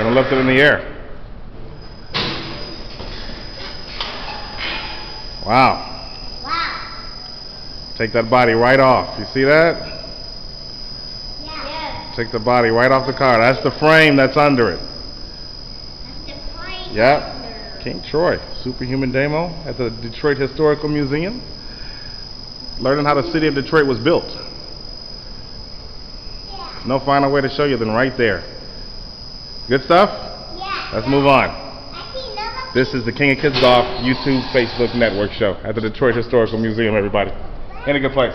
Gonna lift it in the air. Wow. Wow. Take that body right off. You see that? Yeah. Take the body right off the car. That's the frame that's under it. That's the frame. Yep. under. King Troy, superhuman demo at the Detroit Historical Museum. Learning how the city of Detroit was built. Yeah. No finer way to show you than right there. Good stuff? Yeah. Let's move on. I see another This is the King of Kids Golf YouTube Facebook Network show at the Detroit Historical Museum, everybody. In a good place.